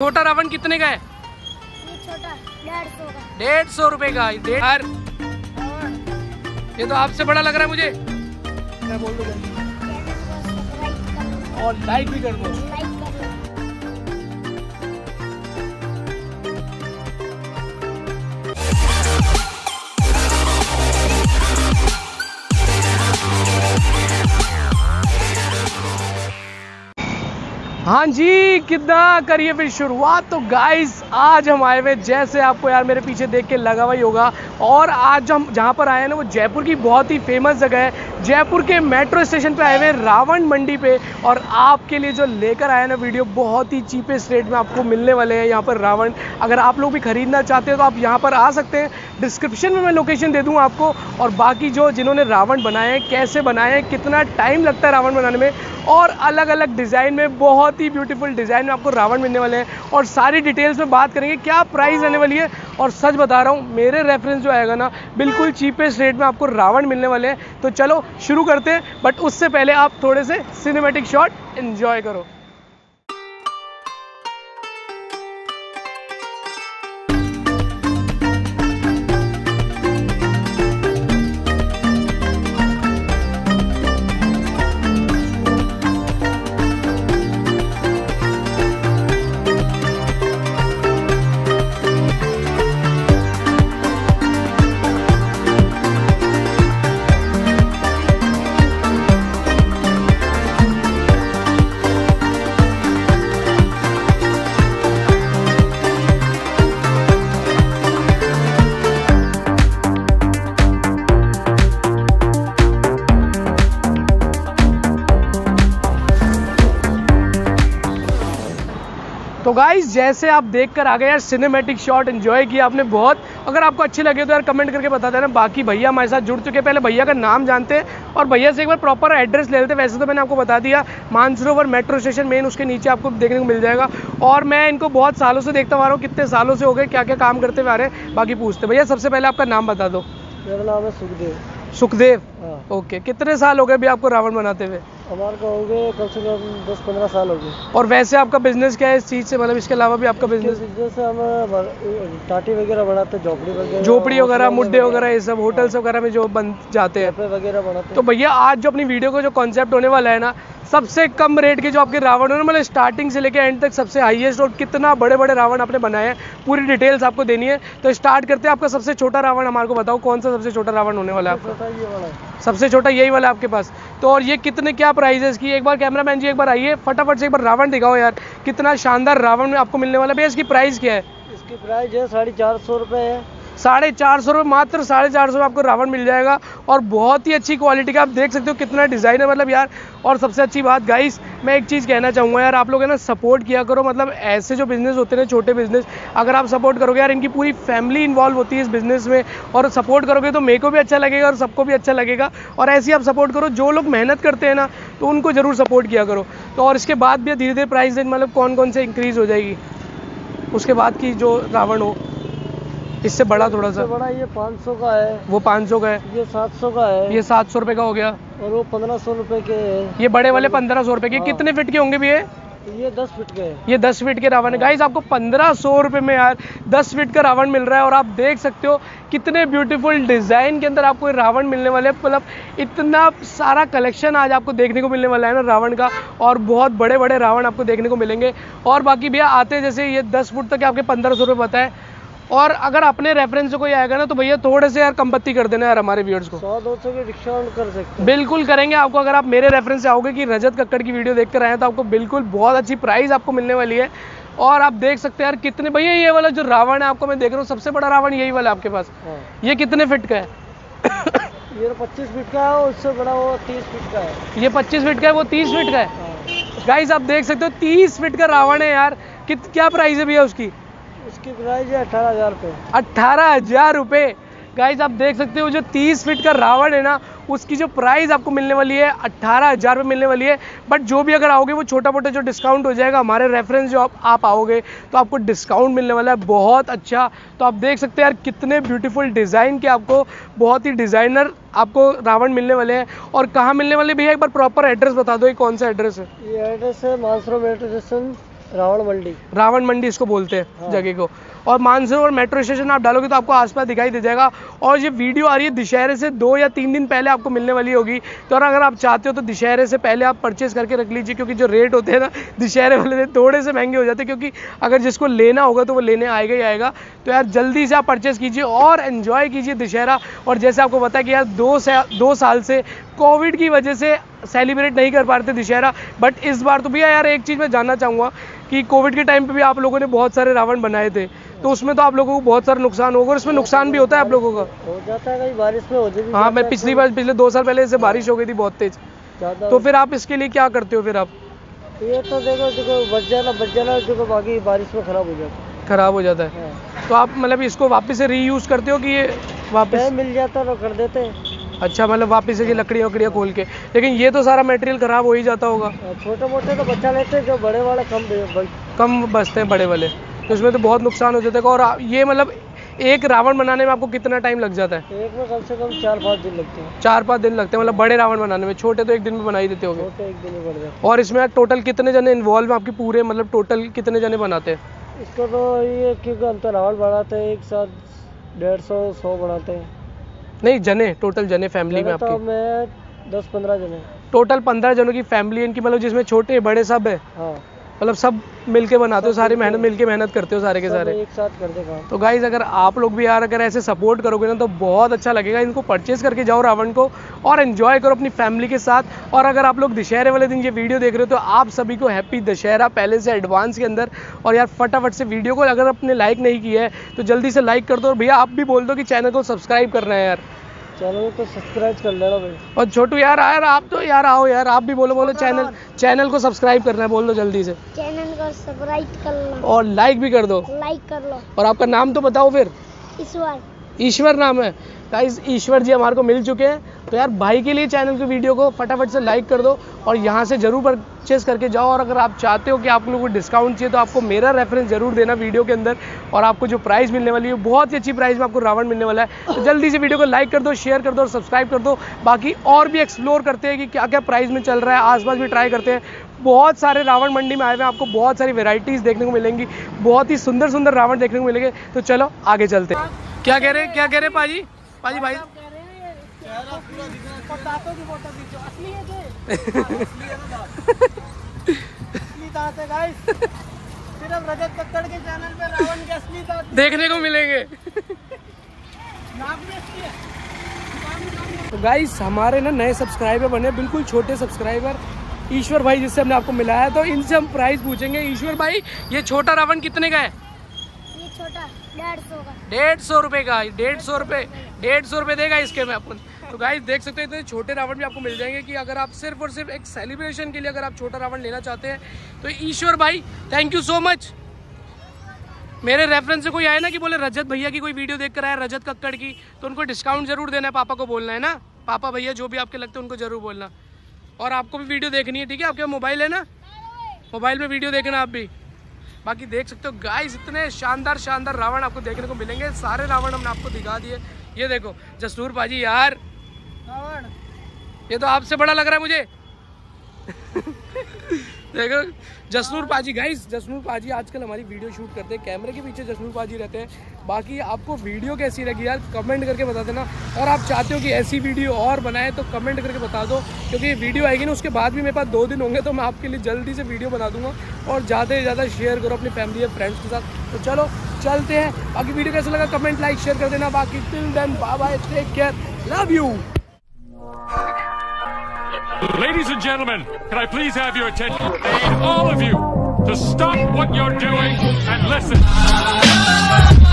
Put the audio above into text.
छोटा रावण कितने का है? छोटा डेढ़ सौ रुपए का यार ये तो आपसे बड़ा लग रहा है मुझे। मैं बोल और लाइक भी कर दो। हाँ जी, कितना करिए फिर शुरुआत। तो गाइस आज हम आए हुए जैसे आपको यार मेरे पीछे देख के लगा हुआ ही होगा और आज हम जहाँ पर आए हैं ना, वो जयपुर की बहुत ही फ़ेमस जगह है। जयपुर के मेट्रो स्टेशन पे आए हुए रावण मंडी पे। और आपके लिए जो लेकर आए ना वीडियो बहुत ही चीपेस्ट रेट में आपको मिलने वाले हैं यहाँ पर रावण। अगर आप लोग भी खरीदना चाहते हैं तो आप यहाँ पर आ सकते हैं। डिस्क्रिप्शन में मैं लोकेशन दे दूँ आपको। और बाकी जो जिन्होंने रावण बनाए हैं, कैसे बनाए हैं, कितना टाइम लगता है रावण बनाने में। और अलग अलग डिज़ाइन में, बहुत ही ब्यूटीफुल डिज़ाइन में आपको रावण मिलने वाले हैं। और सारी डिटेल्स में बात करेंगे, क्या प्राइस रहने वाली है। और सच बता रहा हूँ, मेरे रेफरेंस जो आएगा ना, बिल्कुल चीपेस्ट रेट में आपको रावण मिलने वाले हैं। तो चलो, शुरू करते हैं बट उससे पहले आप थोड़े से सिनेमेटिक शॉट इन्जॉय करो। गाइज़ जैसे आप देख कर आ गए यार सिनेमेटिक शॉट एंजॉय किया आपने बहुत। अगर आपको अच्छे लगे तो यार कमेंट करके बता देना। बाकी भैया हमारे साथ जुड़ चुके पहले भैया का नाम जानते हैं और भैया से एक बार प्रॉपर एड्रेस ले लेते वैसे तो मैंने आपको बता दिया मानसरोवर मेट्रो स्टेशन मेन उसके नीचे आपको देखने को मिल जाएगा। और मैं इनको बहुत सालों से देखता आ रहा हूँ। कितने सालों से हो गए क्या क्या काम करते हुए आ रहे हैं बाकी पूछते। भैया सबसे पहले आपका नाम बता दो। मेरा नाम है सुखदेव। सुखदेव। ओके कितने साल हो गए भैया आपको रावण बनाते हुए? हमारे को हो गए कम से कम दस पंद्रह साल हो गए। और वैसे आपका बिज़नेस क्या है इस चीज़ से? मतलब इसके अलावा भी आपका बिज़नेस बिज़नेस हम टाटी वगैरह बनाते हैं झोपड़ी वगैरह झोपड़ी वगैरह मुड्डे वगैरह ये सब होटल्स वगैरह में जो बन जाते हैं। वगैरह बनाते तो भैया आज जो अपनी वीडियो का जो कॉन्सेप्ट होने वाला है ना सबसे कम रेट के जो आपके रावण है मतलब स्टार्टिंग से लेकर एंड तक सबसे हाईएस्ट और कितना बड़े बड़े रावण आपने बनाए हैं पूरी डिटेल्स आपको देनी है। तो स्टार्ट करते हैं आपका सबसे छोटा रावण हमारे को बताओ कौन सा सबसे छोटा रावण होने वाला है आपका? वाला है। सबसे छोटा यही वाला आपके पास। तो और ये कितने, क्या प्राइस है इसकी एक बार कैमरामैन जी, एक बार आइए, फटाफट से एक बार रावण दिखाओ यार, कितना शानदार रावण में आपको मिलने वाला भैया, इसकी प्राइस क्या है? इसकी प्राइस है साढ़े चार सौ रुपये है। साढ़े चार सौ रुपये मात्र साढ़े चार सौ में आपको रावण मिल जाएगा। और बहुत ही अच्छी क्वालिटी का आप देख सकते हो कितना डिज़ाइन है मतलब यार। और सबसे अच्छी बात गाइस मैं एक चीज़ कहना चाहूँगा यार, आप लोग है ना सपोर्ट किया करो मतलब ऐसे जो बिज़नेस होते हैं छोटे बिज़नेस अगर आप सपोर्ट करोगे यार, इनकी पूरी फैमिली इन्वॉल्व होती है इस बिज़नेस में, और सपोर्ट करोगे तो मेरे को भी अच्छा लगेगा और सबको भी अच्छा लगेगा। और ऐसे ही आप सपोर्ट करो, जो लोग मेहनत करते हैं ना तो उनको ज़रूर सपोर्ट किया करो। तो और इसके बाद भी धीरे धीरे प्राइस मतलब कौन कौन से इंक्रीज़ हो जाएगी? उसके बाद की जो रावण हो। इससे बड़ा थोड़ा सा। बड़ा ये पाँच सौ का है। वो 500 का है। ये सात सौ का है। ये सात सौ रुपये का हो गया। और वो पंद्रह सौ रुपये के है। ये बड़े वाले पंद्रह सौ रुपये के। हाँ। कितने फिट के होंगे भैया? ये दस फीट के ये दस फीट के रावण है। गाइस आपको पंद्रह सौ रुपये में यार दस फीट का रावण मिल रहा है और आप देख सकते हो कितने ब्यूटीफुल डिज़ाइन के अंदर आपको रावण मिलने वाले हैं। मतलब इतना सारा कलेक्शन आज आपको देखने को मिलने वाला है ना रावण का। और बहुत बड़े बड़े रावण आपको देखने को मिलेंगे। और बाकी भैया आते जैसे ये दस फुट तक आपके पंद्रह सौ रुपये बताए। और अगर अपने रेफरेंस से कोई आएगा ना तो भैया थोड़े से यार कम बत्ती कर देना यार हमारे व्यूअर्स को। सौ दो सौ के डिस्काउंट कर सकते बिल्कुल करेंगे। आपको अगर आप मेरे रेफरेंस से आओगे कि रजत कक्कड़ की वीडियो देख कर आए हैं, तो आपको बिल्कुल बहुत अच्छी प्राइस आपको मिलने वाली है। और आप देख सकते हैं यार कितने भैया ये वाला जो रावण है आपको मैं देख रहा हूँ सबसे बड़ा रावण यही वाला है आपके पास। हाँ। ये कितने फिट का है? ये पच्चीस फीट का है उससे बड़ा वो तीस फीट का है। ये 25 फीट का है वो 30 फीट का है। हाँ। गाइस आप देख सकते हो 30 फीट का रावण है यार। कित क्या प्राइस है भैया उसकी? उसकी प्राइस है अठारह हज़ार रुपये अट्ठारह हज़ार रुपये गाइज़ आप देख सकते हो जो 30 फीट का रावण है ना उसकी जो प्राइस आपको मिलने वाली है अट्ठारह हज़ार रुपये मिलने वाली है। बट जो भी अगर आओगे वो छोटा मोटा जो डिस्काउंट हो जाएगा हमारे रेफरेंस जो आप, आप आओगे तो आपको डिस्काउंट मिलने वाला है बहुत अच्छा। तो आप देख सकते हैं यार कितने ब्यूटीफुल डिज़ाइन के आपको बहुत ही डिज़ाइनर आपको रावण मिलने वाले हैं। और कहाँ मिलने वाले भैया एक बार प्रॉपर एड्रेस बता दो ये कौन सा एड्रेस है? ये एड्रेस है मानसरो मेट्रो स्टेशन रावण मंडी। रावण मंडी इसको बोलते हैं हाँ। जगह को। और मानसरोवर मेट्रो स्टेशन आप डालोगे तो आपको आसपास दिखाई दे जाएगा। और ये वीडियो आ रही है दशहरे से दो या तीन दिन पहले आपको मिलने वाली होगी। तो और अगर आप चाहते हो तो दशहरे से पहले आप परचेज करके रख लीजिए क्योंकि जो रेट होते हैं ना दशहरे वाले दिन थोड़े से महँगे हो जाते हैं क्योंकि अगर जिसको लेना होगा तो वो लेने आएगा ही आएगा। तो यार जल्दी से आप परचेज कीजिए और एन्जॉय कीजिए दशहरा। और जैसे आपको पता है कि यार दो से दो साल से कोविड की वजह से सेलिब्रेट नहीं कर पा रहे थे दशहरा बट इस बार तो भैया यार एक चीज़ मैं जानना चाहूँगा कि कोविड के टाइम पे भी आप लोगों ने बहुत सारे रावण बनाए थे तो उसमें तो आप लोगों को बहुत सारा नुकसान होगा और इसमें नुकसान भी होता है आप लोगों का? हो जाता है कहीं बारिश में हो जाए हाँ मैं पिछली बार पिछले दो साल पहले से बारिश हो गई थी बहुत तेज। तो फिर आप इसके लिए क्या करते हो फिर आप? ये तो देखो देखो बच जाना बच जाना देखो बाकी बारिश में खराब हो जाता है। खराब हो जाता है। है। तो आप मतलब इसको वापस से रीयूज करते हो कि ये वापस मिल जाता तो कर देते हैं। अच्छा मतलब वापस से लकड़ियाँ वकड़ियाँ खोल के। लेकिन ये तो सारा मटेरियल खराब हो ही जाता होगा। छोटे मोटे तो बच्चा लेते हैं जो बड़े वाले कम कम बचते हैं बड़े वाले। तो इसमें तो बहुत नुकसान हो जाता है। और ये मतलब एक रावण बनाने में आपको कितना टाइम लग जाता है? एक में कम से कम चार पाँच दिन लगते हैं। चार पाँच दिन लगते हैं मतलब बड़े रावण बनाने में। छोटे तो एक दिन में बना ही देते होंगे। छोटे एक दिन में बढ़ जाते और इसमें टोटल कितने जने इन्वॉल्व हैं? आपके पूरे मतलब टोटल कितने जने बनाते हैं? हैं इसको तो ये क्योंकि हम तो रावण बनाते हैं एक साथ डेढ़ सौ सौ बनाते हैं। नहीं जने टोटल जने फैमिली में तो आपकी। मैं दस पंद्रह जने। टोटल पंद्रह जनों की फैमिली इनकी मतलब जिसमें छोटे बड़े सब है। हाँ। मतलब सब मिलके बनाते हो सारे मेहनत मिलके मेहनत करते हो सारे के सारे। एक साथ करते तो गाइज़ अगर आप लोग भी यार अगर ऐसे सपोर्ट करोगे ना तो बहुत अच्छा लगेगा। इनको परचेज करके जाओ रावण को और एंजॉय करो अपनी फैमिली के साथ। और अगर आप लोग दशहरे वाले दिन ये वीडियो देख रहे हो तो आप सभी को हैप्पी दशहरा पहले से एडवांस के अंदर। और यार फटाफट से वीडियो को अगर आपने लाइक नहीं किया है तो जल्दी से लाइक कर दो। और भैया आप भी बोल दो कि चैनल को सब्सक्राइब करना है यार। चैनल को सब्सक्राइब कर लेना भाई। और छोटू यार यार आप तो यार आओ यार आप भी बोलो बोलो चैनल चैनल को सब्सक्राइब करना है बोल दो जल्दी से। चैनल को सब्सक्राइब कर लो। और लाइक भी कर दो। लाइक कर लो। और आपका नाम तो बताओ फिर। ईश्वर। ईश्वर नाम है। गाइस ईश्वर जी हमारे को मिल चुके हैं। तो यार, भाई के लिए चैनल की वीडियो को फटाफट से लाइक कर दो और यहाँ से ज़रूर परचेज करके जाओ। और अगर आप चाहते हो कि आप लोगों को डिस्काउंट चाहिए तो आपको मेरा रेफरेंस ज़रूर देना वीडियो के अंदर। और आपको जो प्राइस मिलने वाली है बहुत ही अच्छी प्राइस में आपको रावण मिलने वाला है। तो जल्दी से वीडियो को लाइक कर दो शेयर कर दो और सब्सक्राइब कर दो। बाकी और भी एक्सप्लोर करते हैं कि क्या क्या प्राइस में चल रहा है, आसपास भी ट्राई करते हैं। बहुत सारे रावण मंडी में आए हुए आपको बहुत सारी वेराइटीज़ देखने को मिलेंगी। बहुत ही सुंदर सुंदर रावण देखने को मिलेंगे। तो चलो, आगे चलते हैं। क्या कह रहे क्या कह रहे पाजी? पाजी भाई? देखने को मिलेंगे। तो गाइस हमारे ना नए सब्सक्राइबर बने, बिल्कुल छोटे सब्सक्राइबर ईश्वर भाई जिससे हमने आपको मिलाया तो इनसे हम प्राइस पूछेंगे। ईश्वर भाई, ये छोटा रावण कितने का है? डेढ़ सौ रुपए का डेढ़ सौ रुपए डेढ़ सौ रुपए देगा इसके में अपन। तो गाइस देख सकते हो इतने छोटे रावण भी आपको मिल जाएँगे कि अगर आप सिर्फ़ और सिर्फ़ एक सेलिब्रेशन के लिए अगर आप छोटा रावण लेना चाहते हैं तो Ishwar bhai thank you so much मेरे रेफरेंस से कोई आए ना कि बोले रजत भैया की कोई वीडियो देख कर आया रजत कक्कड़ की तो उनको डिस्काउंट ज़रूर देना है पापा को बोलना है ना? पापा भैया जो भी आपके लगते हैं उनको ज़रूर बोलना। और आपको भी वीडियो देखनी है ठीक है? आपके मोबाइल है ना? मोबाइल में वीडियो देखना आप भी। बाकी देख सकते हो गाइस इतने शानदार शानदार रावण आपको देखने को मिलेंगे। सारे रावण हमने आपको दिखा दिए। ये देखो जसूर भाजी यार। रावण। ये तो आपसे बड़ा लग रहा है मुझे। देखो, जसनूर पाजी गाइस जसनूर पाजी आजकल हमारी वीडियो शूट करते हैं। कैमरे के पीछे जसनूर पाजी रहते हैं। बाकी आपको वीडियो कैसी लगी यार कमेंट करके बता देना। और आप चाहते हो कि ऐसी वीडियो और बनाए तो कमेंट करके बता दो। क्योंकि वीडियो आएगी ना, उसके बाद भी मेरे पास दो दिन होंगे तो मैं आपके लिए जल्दी से वीडियो बना दूँगा। और ज़्यादा से ज़्यादा शेयर करो अपनी फैमिली या फ्रेंड्स के साथ। तो चलो, चलते हैं। बाकी वीडियो कैसा लगा कमेंट लाइक शेयर कर देना। बाकी till then bye bye take care love you Ladies and gentlemen, can I please have your attention? all of you to stop what you're doing and listen.